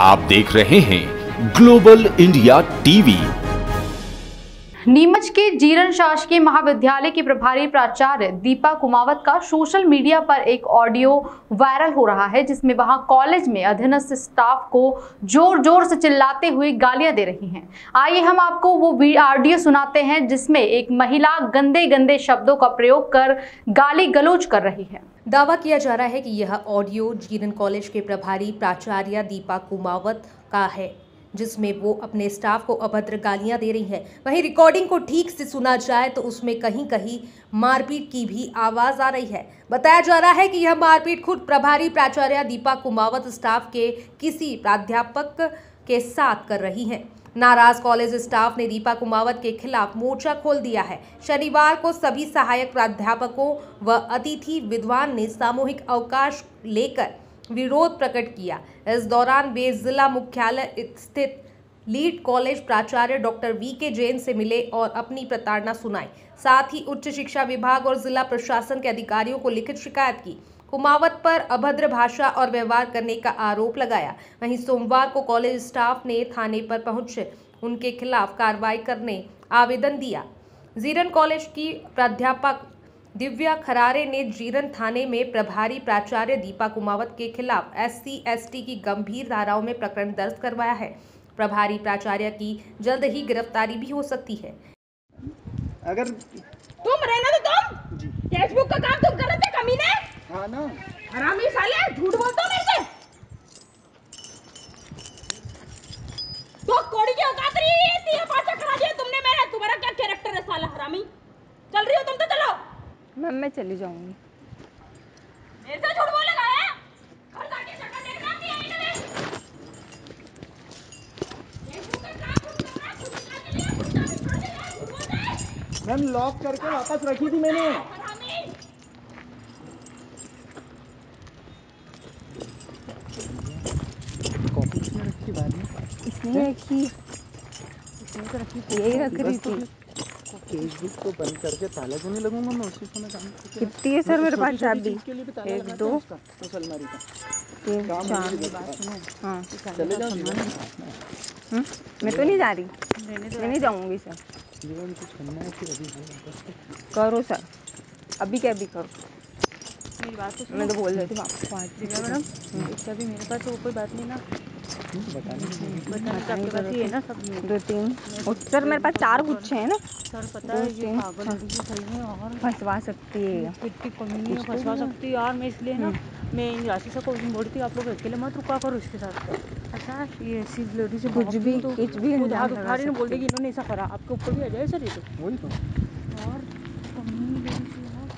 आप देख रहे हैं ग्लोबल इंडिया टीवी। नीमच के जीरन शासकीय महाविद्यालय की प्रभारी प्राचार्य दीपा कुमावत का सोशल मीडिया पर एक ऑडियो वायरल हो रहा है, जिसमें वहाँ कॉलेज में अधीनस्थ स्टाफ को ज़ोर ज़ोर से चिल्लाते हुए गालियाँ दे रही हैं। आइए हम आपको वो ऑडियो सुनाते हैं, जिसमें एक महिला गंदे गंदे शब्दों का प्रयोग कर गाली गलोच कर रही है। दावा किया जा रहा है कि यह ऑडियो जीरन कॉलेज के प्रभारी प्राचार्य दीपा कुमावत का है, जिसमें वो अपने स्टाफ को अभद्र गालियाँ दे रही है। वहीं रिकॉर्डिंग को ठीक से सुना जाए तो उसमें कहीं कहीं मारपीट की भी आवाज़ आ रही है। बताया जा रहा है कि यह मारपीट खुद प्रभारी प्राचार्य दीपा कुमावत स्टाफ के किसी प्राध्यापक के साथ कर रही हैं। नाराज़ कॉलेज स्टाफ ने दीपा कुमावत के खिलाफ मोर्चा खोल दिया है। शनिवार को सभी सहायक प्राध्यापकों व अतिथि विद्वान ने सामूहिक अवकाश लेकर विरोध प्रकट किया। इस दौरान वे जिला मुख्यालय स्थित लीड कॉलेज प्राचार्य डॉक्टर वी के जैन से मिले और अपनी प्रताड़ना सुनाई। साथ ही उच्च शिक्षा विभाग और जिला प्रशासन के अधिकारियों को लिखित शिकायत की। कुमावत पर अभद्र भाषा और व्यवहार करने का आरोप लगाया। वहीं सोमवार को कॉलेज स्टाफ ने थाने पर पहुँच उनके खिलाफ कार्रवाई करने आवेदन दिया। जीरन कॉलेज की प्राध्यापक दिव्या खरारे ने जीरन थाने में प्रभारी प्राचार्य दीपा कुमावत के खिलाफ एससी एसटी की गंभीर धाराओं में प्रकरण दर्ज करवाया है। प्रभारी प्राचार्य की जल्द ही गिरफ्तारी भी हो सकती है। अगर तुम रहना तो तुम। फेसबुक का काम तुम कर रहे थे कमीने। हाँ ना हरामी साले झूठ बोलते हो मेरे से? तो कोड़ी की औकात रही है तीन पाँच करा दिया तुमने मेरा। तुम्हारा क्या कैरेक्टर है साला हरामी? चल रही हो तुम तो चलो। मैम मैं चली जाऊँगी। मेरे से झूठ बोलेगा है? घर जाके शक्ल देखना का काम हैं? मैम लॉक करके वापस रखी थी मैंने हरामी कॉपी किसने रखी बाद तो यही रख रही थी। फेसबुक को बंद करके ताला क्यों नहीं लगूँगा मैं उसी समय काम कितनी है सर मेरे पास चाबी? एक, दो। अलमारी का। तीन चार। मेरी बात सुनो हाँ। चले जाओ हम्म, मैं तो नहीं जा रही। मैं नहीं जाऊँगी सर। जीवन कुछ करना है फिर अभी करो सर। अभी क्या भी करो। मेरी बात तो मैं तो बोल रही थी। वापस पाँच मैडम। इसका भी मेरे पास तो कोई बात नहीं ना। दो तीन। सर मेरे पास चार गुच्छे हैं ना। सर पता है ये हाँ। में और फंसवा सकती है। कितनी कमी है फंसवा सकती है यार मैं इसलिए ना मैं इन राशि से कोशिश बोलती आप लोग अकेले मत रुका करो इसके साथ। अच्छा ये ऐसी लेडी से कुछ भी- तो कुछ भी इल्ज़ाम उठा रही बोल देगी इन्होंने ऐसा करा आपके ऊपर भी आ जाए सर ये तो। वही तो। और कमी लेडी से यार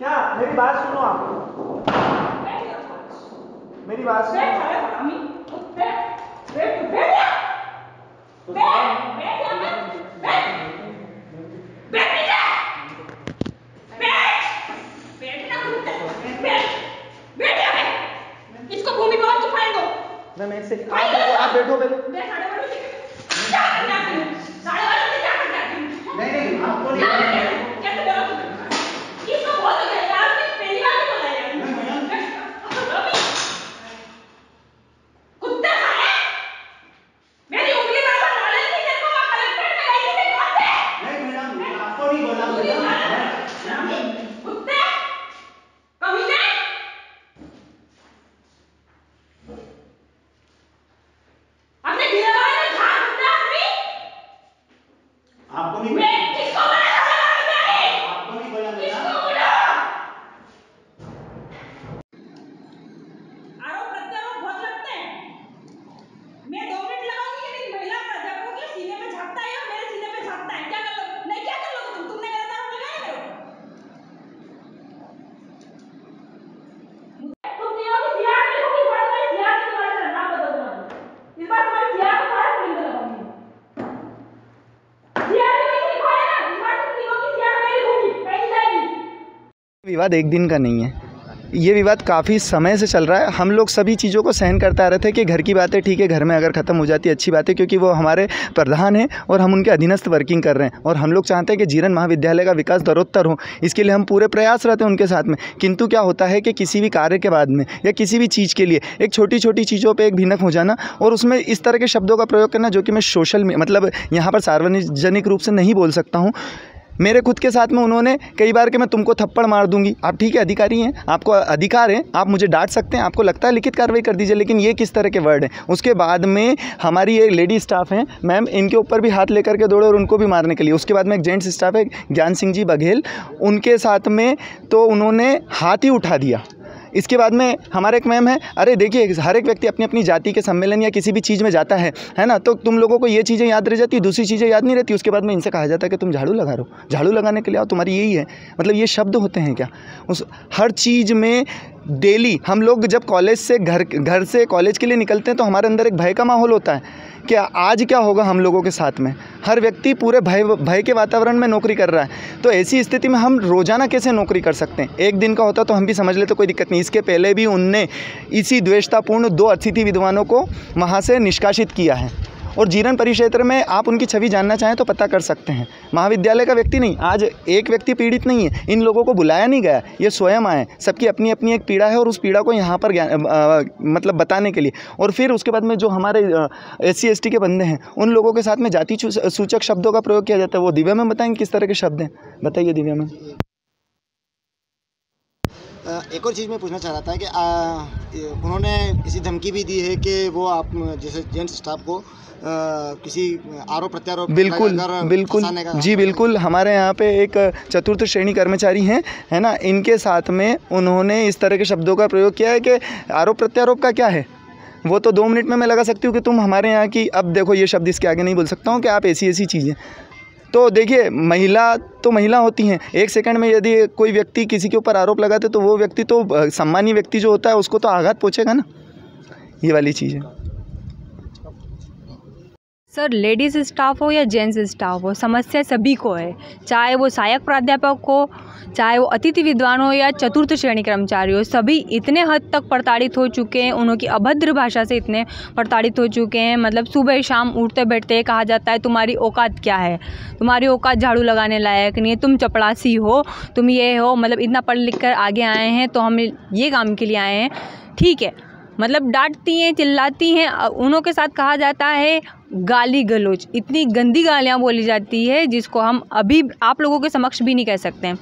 क्या मेरी बात सुनो आप मेरी बात सुनो बैठ साले हरामी बैठ बैठ बैठ जा बैठ बैठ जा बैठ बैठ बैठ। नीचे बैठ बैठना बैठ बैठ जा बैठ। इसको भूमि भवन की फ़ाइल दो मैम एक सेकंड आप बैठो आप बैठो। पहले मैं साढ़े बारह बजे क्या करने आती हूँ साढ़े बारह बजे क्या करने आती हूँ नहीं नहीं आपको क्या नहीं करने आती हूँ? कैसे बोला तुमने इसको बोल दो यार आपने पहली बार नहीं बोला यार हरामी कुत्ते साले मेरी उंगली में अगर डाले नहीं तेरे को मैं कलेक्टर में गई थी कौन से नहीं मैडम आपको नहीं बोला मैडम हरामी कुत्ते कमीने अपने गिरवाने में झाड़ कुत्ता आदमी आपको नहीं मैं बोला किसको बोला था मैं आपको नहीं बोला किसको मैडम बोला आरोप प्रत्यारोप बहुत लगते हैं मैं दो मिनट लगाऊँगी कि मेरी महिला प्राध्यापकों के सीने में झांकता है और मेरे सीने में झांकता है क्या कर लो नहीं क्या कर लोगे तुम तुमने गलत आरोप लगाया मेरे ऊपर तुम तीनों की सियार लिखोगी पढ़ कर सियार की तुम्हारे नाम बदल दूँगा इस बार तुम्हारी सियार को सारे पुलिंद लगाऊँगी सियार में किसी लिखवाया ना इस बार तुम तीनों की सियार मैं लिखूँगी कहीं जाएगी विवाद एक दिन का नहीं है। ये विवाद काफ़ी समय से चल रहा है। हम लोग सभी चीज़ों को सहन करते आ रहे थे कि घर की बातें ठीक है, घर में अगर ख़त्म हो जाती है, अच्छी बात है क्योंकि वो हमारे प्रधान हैं और हम उनके अधीनस्थ वर्किंग कर रहे हैं। और हम लोग चाहते हैं कि जीरन महाविद्यालय का विकास दरोत्तर हो। इसके लिए हम पूरे प्रयास रहते हैं उनके साथ में। किंतु क्या होता है कि किसी भी कार्य के बाद में या किसी भी चीज़ के लिए, एक छोटी छोटी चीज़ों पर एक भिनक हो जाना और उसमें इस तरह के शब्दों का प्रयोग करना जो कि मैं सोशल मतलब यहाँ पर सार्वजनिक रूप से नहीं बोल सकता हूँ। मेरे खुद के साथ में उन्होंने कई बार कि मैं तुमको थप्पड़ मार दूँगी। आप ठीक है, अधिकारी हैं, आपको अधिकार है, आप मुझे डांट सकते हैं, आपको लगता है लिखित कार्रवाई कर दीजिए, लेकिन ये किस तरह के वर्ड हैं? उसके बाद में हमारी एक लेडी स्टाफ हैं, मैम, इनके ऊपर भी हाथ लेकर के दौड़े और उनको भी मारने के लिए। उसके बाद में एक जेंट्स स्टाफ है, ज्ञान सिंह जी बघेल, उनके साथ में तो उन्होंने हाथ ही उठा दिया। इसके बाद में हमारे एक मैम है, अरे देखिए, हर एक व्यक्ति अपनी अपनी जाति के सम्मेलन या किसी भी चीज़ में जाता है है ना? तो तुम लोगों को ये चीज़ें याद रह जाती, दूसरी चीज़ें याद नहीं रहती, उसके बाद में इनसे कहा जाता है कि तुम झाड़ू लगा रो झाड़ू लगाने के लिए आओ, तुम्हारी यही है। मतलब ये शब्द होते हैं क्या? उस हर चीज़ में डेली हम लोग जब कॉलेज से घर घर से कॉलेज के लिए निकलते हैं तो हमारे अंदर एक भय का माहौल होता है कि आज क्या होगा हम लोगों के साथ में। हर व्यक्ति पूरे भय भय के वातावरण में नौकरी कर रहा है। तो ऐसी स्थिति में हम रोज़ाना कैसे नौकरी कर सकते हैं? एक दिन का होता तो हम भी समझ लेते तो कोई दिक्कत नहीं। इसके पहले भी उनने इसी द्वेषतापूर्ण दो अतिथि विद्वानों को वहाँ से निष्कासित किया है। और जीरन परिक्षेत्र में आप उनकी छवि जानना चाहें तो पता कर सकते हैं। महाविद्यालय का व्यक्ति नहीं, आज एक व्यक्ति पीड़ित नहीं है। इन लोगों को बुलाया नहीं गया, ये स्वयं आए, सबकी अपनी अपनी एक पीड़ा है और उस पीड़ा को यहाँ पर मतलब बताने के लिए। और फिर उसके बाद में जो हमारे एस सी के बंदे हैं, उन लोगों के साथ में जाति सूचक शब्दों का प्रयोग किया जाता है। वो दिव्या में बताएँगे किस तरह के शब्द हैं? बताइए दिव्या में एक और चीज़ मैं पूछना चाह रहा था कि आ, उन्होंने इसी धमकी भी दी है कि वो आप जैसे जेंट्स स्टाफ को आ, किसी आरोप प्रत्यारोप बिल्कुल बिल्कुल। जी बिल्कुल। हमारे यहाँ पे एक चतुर्थ श्रेणी कर्मचारी हैं है ना? इनके साथ में उन्होंने इस तरह के शब्दों का प्रयोग किया है कि आरोप प्रत्यारोप का क्या है? वो तो दो मिनट में मैं लगा सकती हूँ कि तुम हमारे यहाँ की अब देखो ये शब्द इसके आगे नहीं बोल सकता हूँ कि आप ऐसी ऐसी चीज़ें तो देखिए, महिला तो महिला होती हैं। एक सेकंड में यदि कोई व्यक्ति किसी के ऊपर आरोप लगाते तो वो व्यक्ति तो सम्मानीय व्यक्ति जो होता है, उसको तो आघात पहुँचेगा ना? ये वाली चीज़ है। सर, लेडीज़ स्टाफ हो या जेंट्स स्टाफ हो, समस्या सभी को है। चाहे वो सहायक प्राध्यापक हो, चाहे वो अतिथि विद्वान हो या चतुर्थ श्रेणी कर्मचारी हो, सभी इतने हद तक प्रताड़ित हो चुके हैं, उनकी अभद्र भाषा से इतने प्रताड़ित हो चुके हैं। मतलब सुबह शाम उठते बैठते कहा जाता है, तुम्हारी औकात क्या है? तुम्हारी औकात झाड़ू लगाने लायक नहीं है, तुम चपड़ासी हो, तुम ये हो। मतलब इतना पढ़ लिख कर आगे आए हैं तो हम ये काम के लिए आए हैं। ठीक है मतलब डांटती हैं चिल्लाती हैं उन्हों के साथ कहा जाता है गाली गलोच। इतनी गंदी गालियाँ बोली जाती है जिसको हम अभी आप लोगों के समक्ष भी नहीं कह सकते हैं।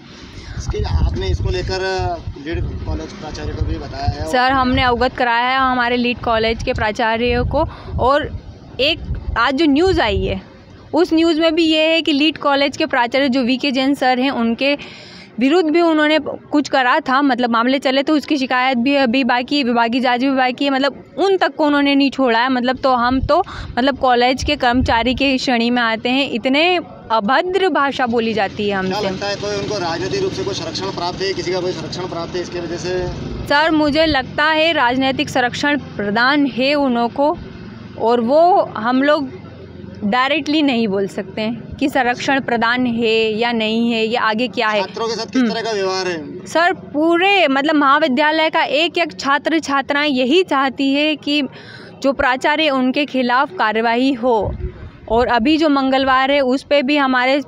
आपने इसको लेकर लीड कॉलेज प्राचार्य को भी बताया है सर हमने अवगत कराया है हमारे लीड कॉलेज के प्राचार्य को और एक आज जो न्यूज़ आई है उस न्यूज़ में भी ये है कि लीड कॉलेज के प्राचार्य जो वी के जैन सर हैं उनके विरुद्ध भी उन्होंने कुछ करा था मतलब मामले चले तो उसकी शिकायत भी अभी बाकी है विभागीय जाँच भी बाकी है मतलब उन तक को उन्होंने नहीं छोड़ा है। मतलब तो हम तो मतलब कॉलेज के कर्मचारी के श्रेणी में आते हैं इतने अभद्र भाषा बोली जाती है हमसे। कोई उनको राजनीतिक रूप से कोई संरक्षण प्राप्त है? किसी का कोई संरक्षण प्राप्त है इसके वजह से? सर मुझे लगता है राजनीतिक संरक्षण प्रदान है उन्हों को और वो हम लोग डायरेक्टली नहीं बोल सकते हैं कि संरक्षण प्रदान है या नहीं है या आगे क्या है। छात्रों के साथ किस तरह का व्यवहार है? सर पूरे मतलब महाविद्यालय का एक एक छात्र छात्राएँ यही चाहती है कि जो प्राचार्य उनके खिलाफ कार्यवाही हो। और अभी जो मंगलवार है उस पर भी हमारे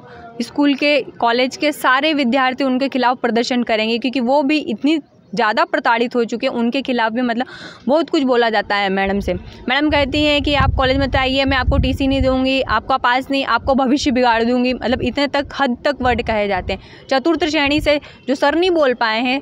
स्कूल के कॉलेज के सारे विद्यार्थी उनके खिलाफ प्रदर्शन करेंगे क्योंकि वो भी इतनी ज़्यादा प्रताड़ित हो चुके हैं, उनके खिलाफ़ भी मतलब बहुत कुछ बोला जाता है मैडम से। मैडम कहती हैं कि आप कॉलेज में तो आइए, मैं आपको टीसी नहीं दूँगी, आपका पास नहीं, आपको भविष्य बिगाड़ दूँगी। मतलब इतने तक हद तक वर्ड कहे जाते हैं। चतुर्थ श्रेणी से जो सर नहीं बोल पाए हैं,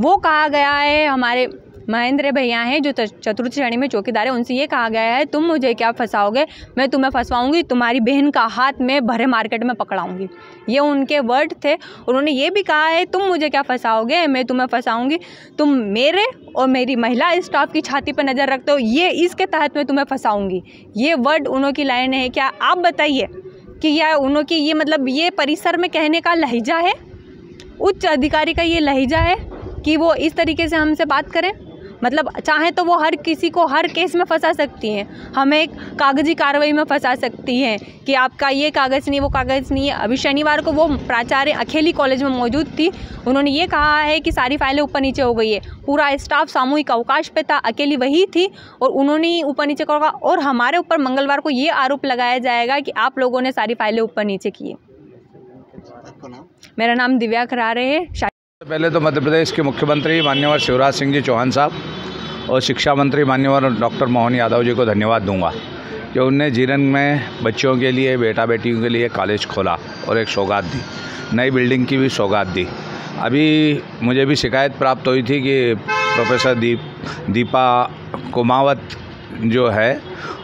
वो कहा गया है हमारे महेंद्र भैया हैं जो चतुर्थ श्रेणी में चौकीदार है। उनसे ये कहा गया है, तुम मुझे क्या फंसाओगे? मैं तुम्हें फंसवाऊँगी, तुम्हारी बहन का हाथ में भरे मार्केट में पकड़ाऊँगी। ये उनके वर्ड थे। उन्होंने ये भी कहा है, तुम मुझे क्या फंसाओगे? मैं तुम्हें फंसाऊँगी। तुम मेरे और मेरी महिला स्टाफ की छाती पर नज़र रखते हो। ये इसके तहत मैं तुम्हें फंसाऊँगी। ये वर्ड उन्हों की लाइन है। क्या आप बताइए कि यह उन्हों की ये मतलब ये परिसर में कहने का लहजा है? उच्च अधिकारी का ये लहजा है कि वो इस तरीके से हमसे बात करें? मतलब चाहे तो वो हर किसी को हर केस में फंसा सकती हैं। हमें कागज़ी कार्रवाई में फंसा सकती हैं कि आपका ये कागज़ नहीं वो कागज़ नहीं है। अभी शनिवार को वो प्राचार्य अखेली कॉलेज में मौजूद थी। उन्होंने ये कहा है कि सारी फाइलें ऊपर नीचे हो गई है। पूरा स्टाफ सामूहिक अवकाश पे था अकेली वही थी और उन्होंने ही ऊपर नीचे करा और हमारे ऊपर मंगलवार को ये आरोप लगाया जाएगा कि आप लोगों ने सारी फाइलें ऊपर नीचे की मेरा नाम दिव्या खरारे है। पहले तो मध्य प्रदेश के मुख्यमंत्री मान्यवर शिवराज सिंह जी चौहान साहब और शिक्षा मंत्री मान्यवर डॉक्टर मोहन यादव जी को धन्यवाद दूँगा कि उनने जीरन में बच्चों के लिए बेटा बेटियों के लिए कॉलेज खोला और एक सौगात दी, नई बिल्डिंग की भी सौगात दी। अभी मुझे भी शिकायत प्राप्त हुई थी कि प्रोफेसर दीप, दीपा कुमावत जो है,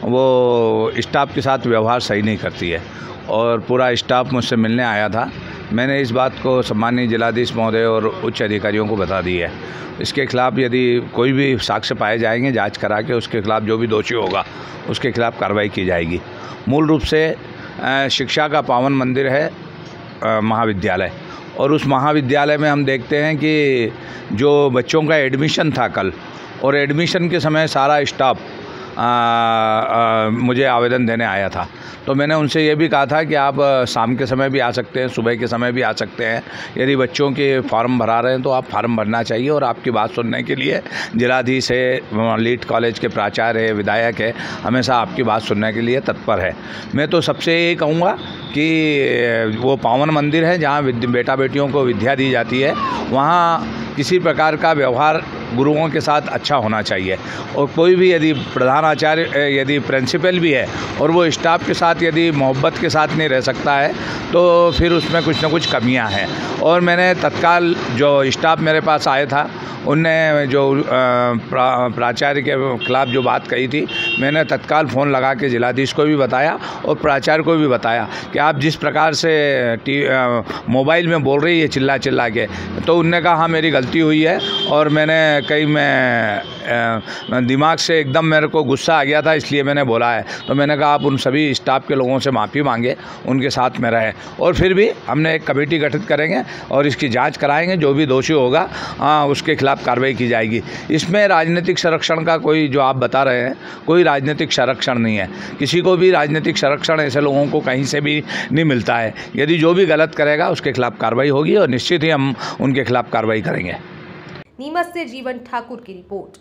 वो स्टाफ के साथ व्यवहार सही नहीं करती है और पूरा स्टाफ मुझसे मिलने आया था। मैंने इस बात को सम्मानीय जिलाधीश महोदय और उच्च अधिकारियों को बता दी है। इसके खिलाफ यदि कोई भी साक्ष्य पाए जाएँगे, जाँच करा के उसके खिलाफ जो भी दोषी होगा, उसके खिलाफ कार्रवाई की जाएगी। मूल रूप से शिक्षा का पावन मंदिर है महाविद्यालय। और उस महाविद्यालय में हम देखते हैं कि जो बच्चों का एडमिशन था कल, और एडमिशन के समय सारा स्टाफ मुझे आवेदन देने आया था। तो मैंने उनसे ये भी कहा था कि आप शाम के समय भी आ सकते हैं, सुबह के समय भी आ सकते हैं। यदि बच्चों के फॉर्म भरा रहे हैं तो आप फार्म भरना चाहिए और आपकी बात सुनने के लिए जिलाधीश है, लीड कॉलेज के प्राचार्य है, विधायक है, हमेशा आपकी बात सुनने के लिए तत्पर है। मैं तो सबसे ये कहूँगा कि वो पावन मंदिर है, जहाँ बेटा बेटियों को विद्या दी जाती है। वहाँ किसी प्रकार का व्यवहार गुरुओं के साथ अच्छा होना चाहिए। और कोई भी यदि प्रधानाचार्य यदि प्रिंसिपल भी है और वो स्टाफ के साथ यदि मोहब्बत के साथ नहीं रह सकता है तो फिर उसमें कुछ ना कुछ कमियाँ हैं। और मैंने तत्काल जो स्टाफ मेरे पास आया था, उनने जो प्रा- प्राचार्य के खिलाफ जो बात कही थी, मैंने तत्काल फ़ोन लगा के जिलाधीश को भी बताया और प्राचार्य को भी बताया कि आप जिस प्रकार से टी मोबाइल में बोल रही है चिल्ला चिल्ला के तो उनने कहा हाँ मेरी गलती हुई है। और मैंने कहीं मैं दिमाग से एकदम मेरे को गुस्सा आ गया था इसलिए मैंने बोला है। तो मैंने कहा आप उन सभी स्टाफ के लोगों से माफ़ी मांगे उनके साथ में रहें और फिर भी हमने एक कमेटी गठित करेंगे और इसकी जाँच कराएँगे जो भी दोषी होगा हाँ, उसके खिलाफ कार्रवाई की जाएगी। इसमें राजनीतिक संरक्षण का कोई जो आप बता रहे हैं कोई राजनीतिक संरक्षण नहीं है। किसी को भी राजनीतिक संरक्षण ऐसे लोगों को कहीं से भी नहीं मिलता है। यदि जो भी गलत करेगा उसके खिलाफ कार्रवाई होगी और निश्चित ही हम उनके खिलाफ कार्रवाई करेंगे। नीमच से जीवन ठाकुर की रिपोर्ट।